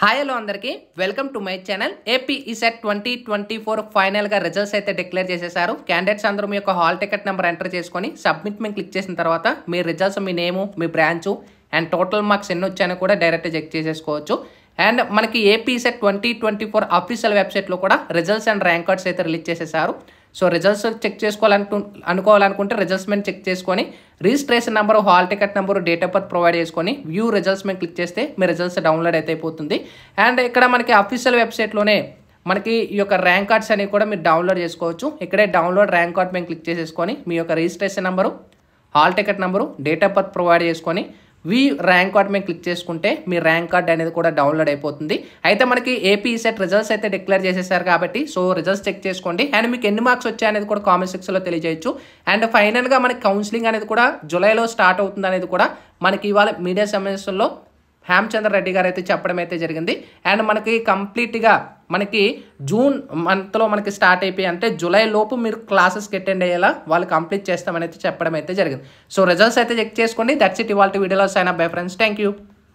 Hi hello అందరికీ. Welcome to my channel AP ECET twenty twenty four ఫైనల్గా results అయితే declare చేసేసారు. Candidates అందరూ మీ యొక్క హాల్ టికెట్ నెంబర్ ఎంటర్ చేసుకొని సబ్మిట్ మీద క్లిక్ చేసిన తర్వాత మీ రిజల్ట్స్ మీ నేము మీ బ్రాంచు అండ్ టోటల్ మార్క్స్ ఎన్ని వచ్చాయని కూడా డైరెక్ట్ చెక్ చేసేసుకోవచ్చు. అండ్ మనకి AP CET twenty twenty four official వెబ్సైట్లో కూడా రిజల్ట్స్ అండ్ ర్యాంక్ కార్డ్స్ అయితే రిలీజ్ చేసేసారు. సో రిజల్ట్స్ చెక్ చేసుకోవాలనుకు అనుకోవాలనుకుంటే రిజల్ట్స్ మీద చెక్ చేసుకొని registration number hall ticket number date of birth provide చేసుకొని వ్యూ రిజల్ట్స్ మీద క్లిక్ చేస్తే మీ రిజల్ట్స్ డౌన్లోడ్ అయితే అయిపోతుంది. అండ్ ఇక్కడ మనకి అఫీషియల్ వెబ్సైట్లోనే మనకి ఈ యొక్క ర్యాంక్ కార్డ్స్ అనేవి కూడా మీరు డౌన్లోడ్ చేసుకోవచ్చు. ఇక్కడే డౌన్లోడ్ ర్యాంక్ కార్డ్ మేము క్లిక్ చేసేసుకొని మీ యొక్క registration number hall ticket number date of birth provide చేసుకొని వి ర్యాంక్ కార్డ్ మేము క్లిక్ చేసుకుంటే మీ ర్యాంక్ కార్డ్ అనేది కూడా డౌన్లోడ్ అయిపోతుంది. అయితే మనకి ఏపీ సెట్ రిజల్ట్స్ అయితే డిక్లేర్ చేసేసారు కాబట్టి సో రిజల్ట్స్ చెక్ చేసుకోండి. అండ్ మీకు ఎన్ని మార్క్స్ వచ్చాయి అనేది కూడా కామెంట్ సెక్షన్లో తెలియజేయచ్చు. అండ్ ఫైనల్గా మనకి కౌన్సిలింగ్ అనేది కూడా జూలైలో స్టార్ట్ అవుతుంది అనేది కూడా మనకి ఇవాళ మీడియా సమావేశంలో హేమచంద్ర రెడ్డి గారు అయితే చెప్పడం అయితే జరిగింది. అండ్ మనకి కంప్లీట్గా మనకి జూన్ మంత్లో మనకి స్టార్ట్ అయిపోయి అంటే జూలై లోపు మీరు క్లాసెస్కి అటెండ్ అయ్యేలా వాళ్ళు కంప్లీట్ చేస్తామని అయితే చెప్పడం అయితే జరిగింది. సో రిజల్ట్స్ అయితే చెక్ చేసుకోండి. దట్స్ ఇట్ ఇవాళ వీడియోలో sign up bye friends thank you